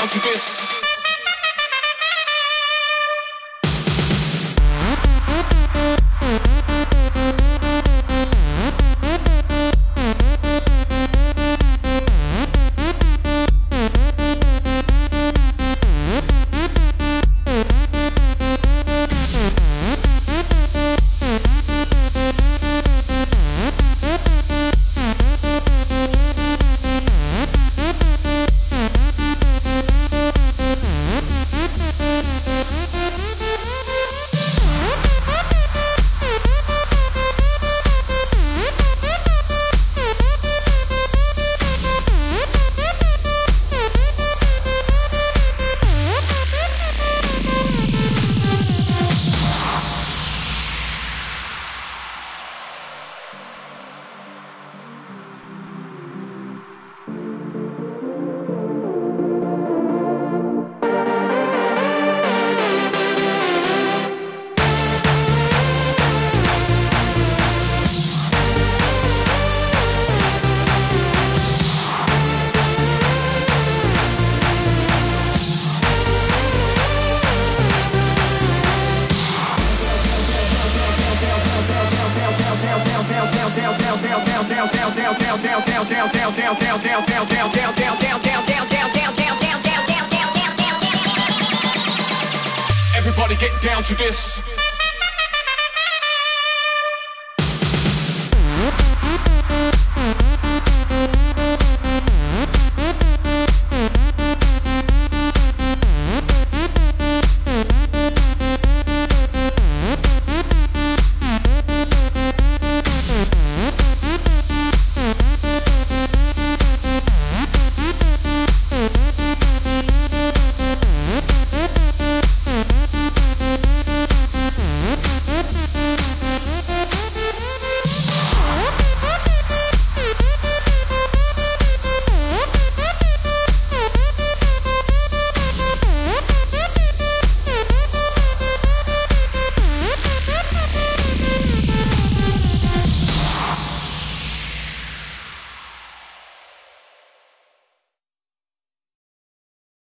down to this. Everybody get down to this.